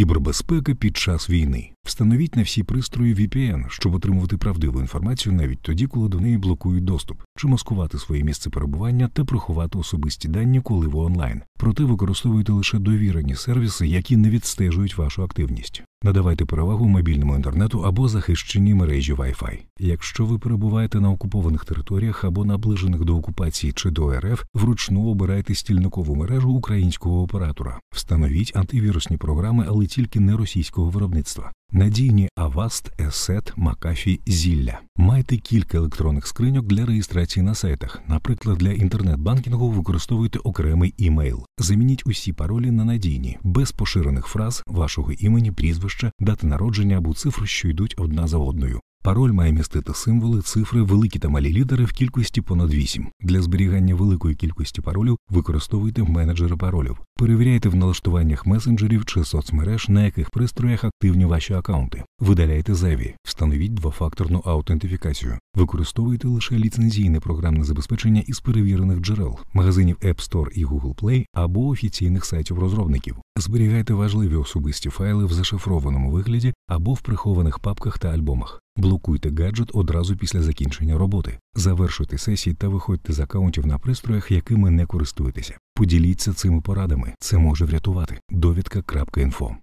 Кібербезпека під час війни. Встановіть на всі пристрої VPN, щоб отримувати правдиву інформацію навіть тоді, коли до неї блокують доступ, чи маскувати своє місце перебування та приховати особисті дані, коли ви онлайн. Проте використовуйте лише довірені сервіси, які не відстежують вашу активність. Надавайте перевагу мобільному інтернету або захищеній мережі Wi-Fi. Якщо ви перебуваєте на окупованих територіях або наближених до окупації чи до РФ, вручну обирайте стільникову мережу українського оператора. Встановіть антивірусні програми, але тільки не російського виробництва. Надійні Avast, Есет, Макафі, Зілля. Майте кілька електронних скриньок для реєстрації на сайтах. Наприклад, для інтернет-банкінгу використовуйте окремий імейл. Замініть усі паролі на надійні, без поширених фраз вашого імені, прізвища, дати народження або цифр, що йдуть одна за одною. Пароль має містити символи, цифри, великі та малі літери в кількості понад 8. Для зберігання великої кількості паролів використовуйте менеджери паролів. Перевіряйте в налаштуваннях месенджерів чи соцмереж, на яких пристроях активні ваші акаунти. Видаляйте зайві, встановіть двофакторну аутентифікацію. Використовуйте лише ліцензійне програмне забезпечення із перевірених джерел, магазинів App Store і Google Play або офіційних сайтів розробників. Зберігайте важливі особисті файли в зашифрованому вигляді або в прихованих папках та альбомах. Блокуйте гаджет одразу після закінчення роботи. Завершуйте сесії та виходьте з акаунтів на пристроях, якими не користуєтеся. Поділіться цими порадами. Це може врятувати. Довідка.інфо